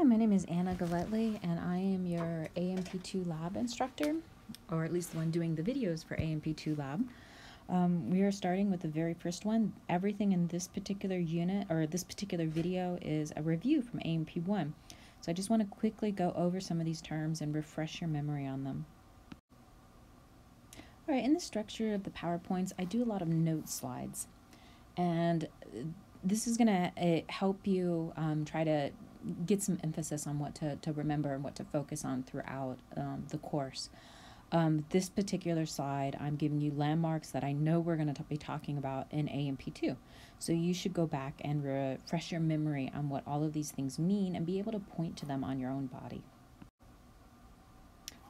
Hi, my name is Anna Gilletly, and I am your A&P2 lab instructor, or at least the one doing the videos for A&P2 lab. Um, we are starting with the very first one. Everything in this particular unit, or this particular video, is a review from A&P1. So I just want to quickly go over some of these terms and refresh your memory on them. All right, in the structure of the PowerPoints, I do a lot of note slides. And this is going to uh, help you um, try to get some emphasis on what to, to remember and what to focus on throughout um, the course. Um, this particular slide, I'm giving you landmarks that I know we're going to be talking about in A&P2. So you should go back and refresh your memory on what all of these things mean and be able to point to them on your own body.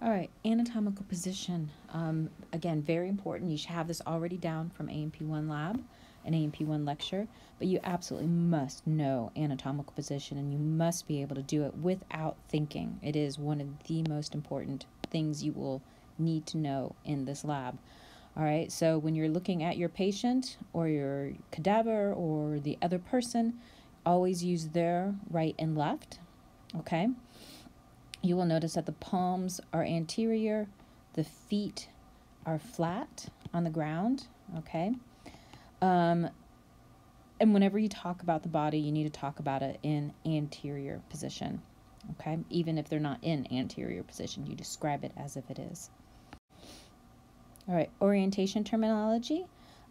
All right, anatomical position. Um, again, very important. You should have this already down from A&P1 lab an A&P1 lecture, but you absolutely must know anatomical position and you must be able to do it without thinking. It is one of the most important things you will need to know in this lab. All right, so when you're looking at your patient or your cadaver or the other person, always use their right and left. Okay, you will notice that the palms are anterior, the feet are flat on the ground. Okay, um, and whenever you talk about the body, you need to talk about it in anterior position. Okay, even if they're not in anterior position, you describe it as if it is. All right, orientation terminology.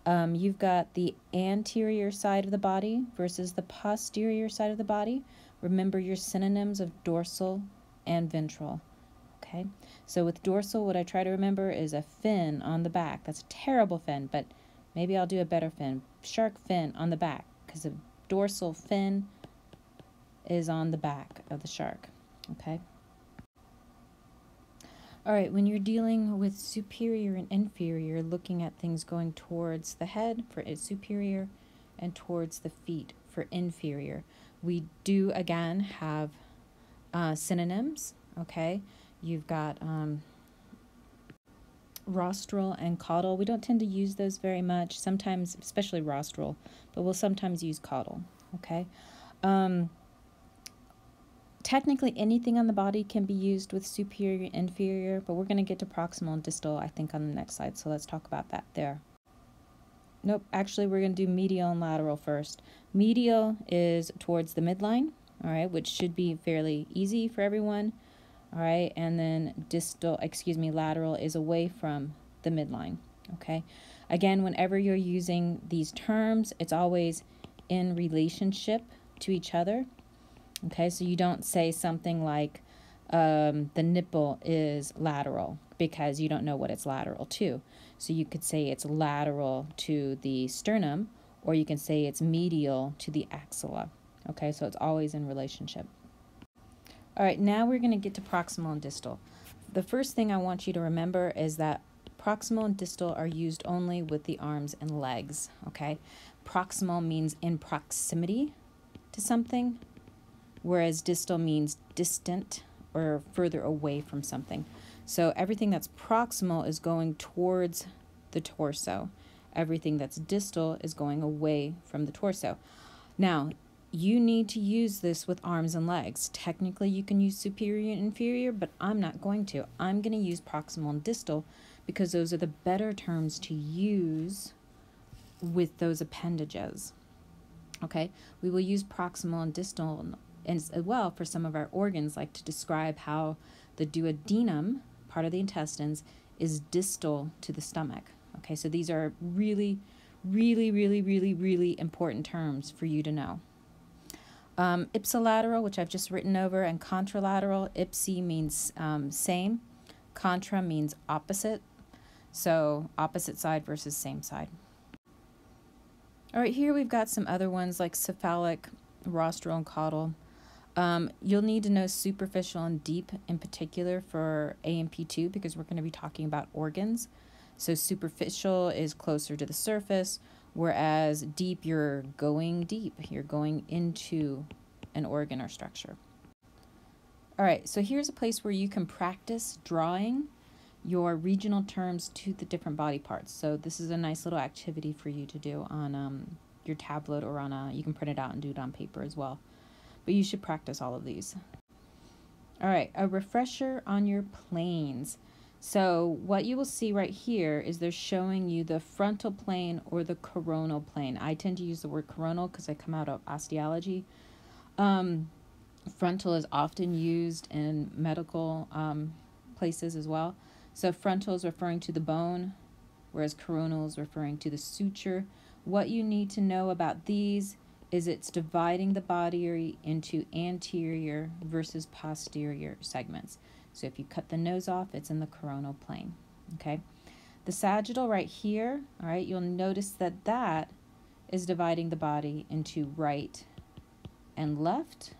Um, you've got the anterior side of the body versus the posterior side of the body. Remember your synonyms of dorsal and ventral. Okay, so with dorsal, what I try to remember is a fin on the back. That's a terrible fin, but Maybe I'll do a better fin. Shark fin on the back because the dorsal fin is on the back of the shark. Okay. All right, when you're dealing with superior and inferior, looking at things going towards the head for superior and towards the feet for inferior, we do again have uh, synonyms. Okay, you've got um, rostral and caudal. We don't tend to use those very much, sometimes, especially rostral, but we'll sometimes use caudal, okay? Um, technically, anything on the body can be used with superior inferior, but we're going to get to proximal and distal, I think, on the next slide, so let's talk about that there. Nope, actually, we're going to do medial and lateral first. Medial is towards the midline, all right, which should be fairly easy for everyone all right and then distal excuse me lateral is away from the midline okay? Again whenever you're using these terms it's always in relationship to each other okay? So you don't say something like um, the nipple is lateral because you don't know what it's lateral to. So you could say it's lateral to the sternum or you can say it's medial to the axilla okay? So it's always in relationship all right, now we're going to get to proximal and distal. The first thing I want you to remember is that proximal and distal are used only with the arms and legs, okay? Proximal means in proximity to something, whereas distal means distant or further away from something. So everything that's proximal is going towards the torso. Everything that's distal is going away from the torso. Now, you need to use this with arms and legs. Technically, you can use superior and inferior, but I'm not going to. I'm going to use proximal and distal because those are the better terms to use with those appendages. Okay, we will use proximal and distal as well for some of our organs, like to describe how the duodenum, part of the intestines, is distal to the stomach. Okay, so these are really, really, really, really, really important terms for you to know. Um, ipsilateral, which I've just written over, and contralateral. Ipsi means um, same. Contra means opposite. So opposite side versus same side. All right, here we've got some other ones like cephalic, rostral, and caudal. Um, you'll need to know superficial and deep in particular for A&P2 because we're going to be talking about organs. So superficial is closer to the surface, Whereas deep, you're going deep, you're going into an organ or structure. All right, so here's a place where you can practice drawing your regional terms to the different body parts. So this is a nice little activity for you to do on um, your tablet or on a, you can print it out and do it on paper as well. But you should practice all of these. All right, a refresher on your planes. So what you will see right here is they're showing you the frontal plane or the coronal plane. I tend to use the word coronal because I come out of osteology. Um, frontal is often used in medical um, places as well. So frontal is referring to the bone, whereas coronal is referring to the suture. What you need to know about these is it's dividing the body into anterior versus posterior segments. So if you cut the nose off, it's in the coronal plane, okay? The sagittal right here, all right, you'll notice that that is dividing the body into right and left,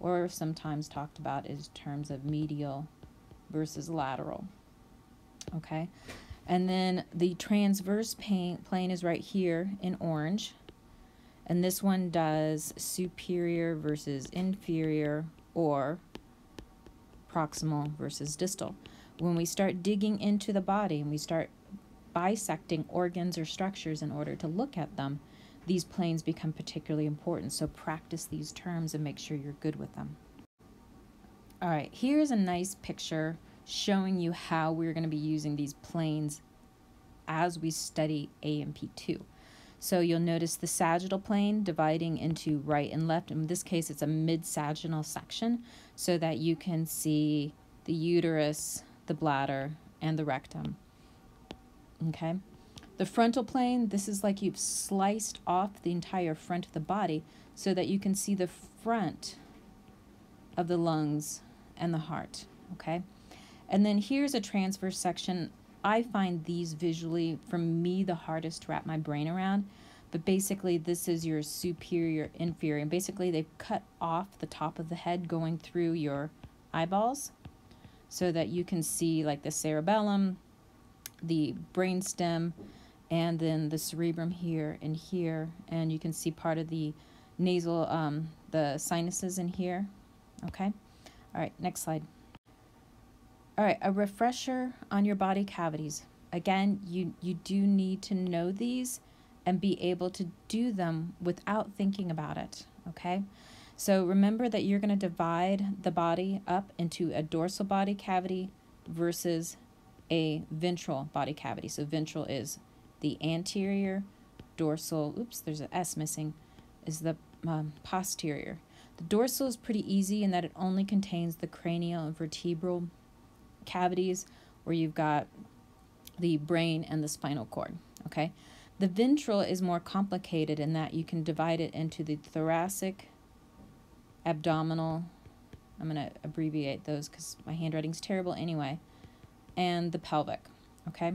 or sometimes talked about in terms of medial versus lateral, okay? And then the transverse plane, plane is right here in orange, and this one does superior versus inferior or proximal versus distal. When we start digging into the body and we start bisecting organs or structures in order to look at them, these planes become particularly important. So practice these terms and make sure you're good with them. All right, here's a nice picture showing you how we're going to be using these planes as we study A&P2. So you'll notice the sagittal plane dividing into right and left. In this case, it's a mid-sagittal section so that you can see the uterus, the bladder, and the rectum. Okay. The frontal plane, this is like you've sliced off the entire front of the body so that you can see the front of the lungs and the heart. Okay. And then here's a transverse section I find these visually, for me, the hardest to wrap my brain around. But basically, this is your superior, inferior. Basically, they've cut off the top of the head going through your eyeballs so that you can see like the cerebellum, the brainstem, and then the cerebrum here and here. And you can see part of the nasal, um, the sinuses in here. Okay? All right, next slide. All right, a refresher on your body cavities. Again, you, you do need to know these and be able to do them without thinking about it, okay? So remember that you're to divide the body up into a dorsal body cavity versus a ventral body cavity. So ventral is the anterior, dorsal, oops, there's an S missing, is the um, posterior. The dorsal is pretty easy in that it only contains the cranial and vertebral cavities where you've got the brain and the spinal cord, okay? The ventral is more complicated in that you can divide it into the thoracic, abdominal, I'm going to abbreviate those because my handwriting's terrible anyway, and the pelvic, okay?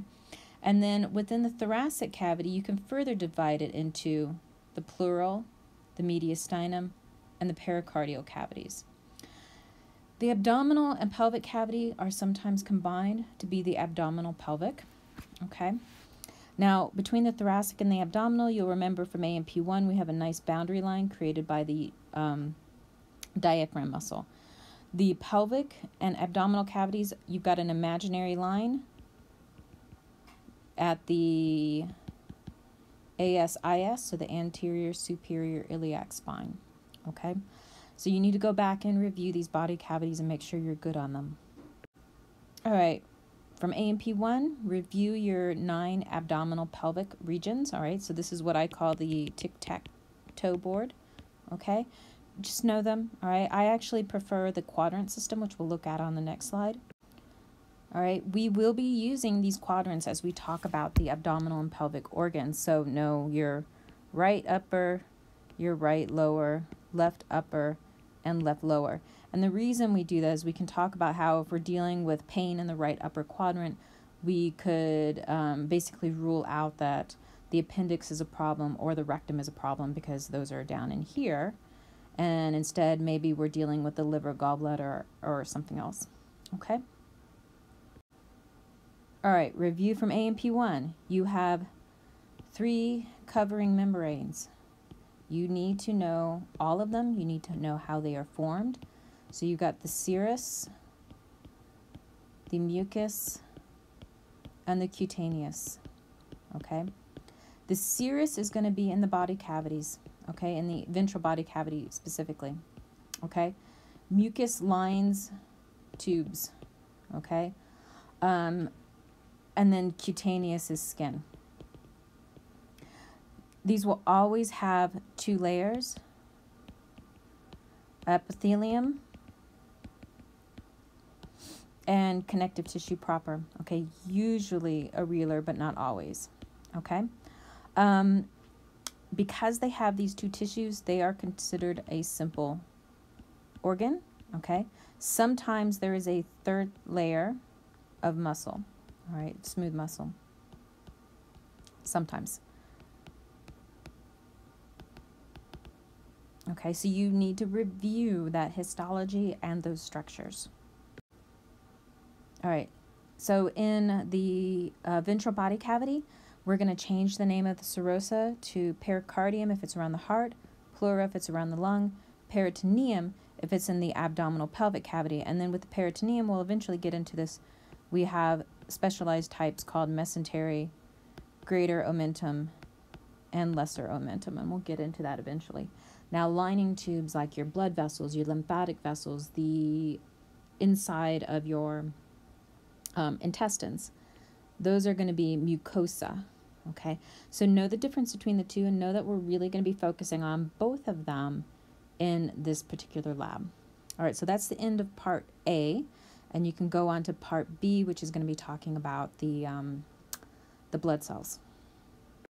And then within the thoracic cavity, you can further divide it into the pleural, the mediastinum, and the pericardial cavities. The abdominal and pelvic cavity are sometimes combined to be the abdominal pelvic. Okay. Now, between the thoracic and the abdominal, you'll remember from A&P1, we have a nice boundary line created by the um, diaphragm muscle. The pelvic and abdominal cavities, you've got an imaginary line at the ASIS, so the anterior superior iliac spine. Okay. So you need to go back and review these body cavities and make sure you're good on them. All right, from A&P1, review your nine abdominal pelvic regions. All right, so this is what I call the tic-tac-toe board. Okay, just know them. All right, I actually prefer the quadrant system, which we'll look at on the next slide. All right, we will be using these quadrants as we talk about the abdominal and pelvic organs. So know your right upper, your right lower, left upper, and left lower. And the reason we do that is we can talk about how if we're dealing with pain in the right upper quadrant, we could um, basically rule out that the appendix is a problem or the rectum is a problem because those are down in here. And instead, maybe we're dealing with the liver, gallbladder, or something else. Okay? All right, review from A&P1. You have three covering membranes. You need to know all of them. You need to know how they are formed. So you've got the serous, the mucous, and the cutaneous. Okay? The serous is going to be in the body cavities, okay, in the ventral body cavity specifically. Okay? mucous lines tubes, okay? Um, and then cutaneous is skin. These will always have two layers, epithelium and connective tissue proper, okay? Usually areolar, but not always, okay? Um, because they have these two tissues, they are considered a simple organ, okay? Sometimes there is a third layer of muscle, all right, smooth muscle. Sometimes. Okay, so you need to review that histology and those structures. All right, so in the uh, ventral body cavity, we're going to change the name of the serosa to pericardium if it's around the heart, pleura if it's around the lung, peritoneum if it's in the abdominal pelvic cavity. And then with the peritoneum, we'll eventually get into this. We have specialized types called mesentery, greater omentum, and lesser omentum, and we'll get into that eventually. Now, lining tubes like your blood vessels, your lymphatic vessels, the inside of your um, intestines, those are going to be mucosa. Okay, so know the difference between the two and know that we're really going to be focusing on both of them in this particular lab. All right, so that's the end of part A, and you can go on to part B, which is going to be talking about the, um, the blood cells.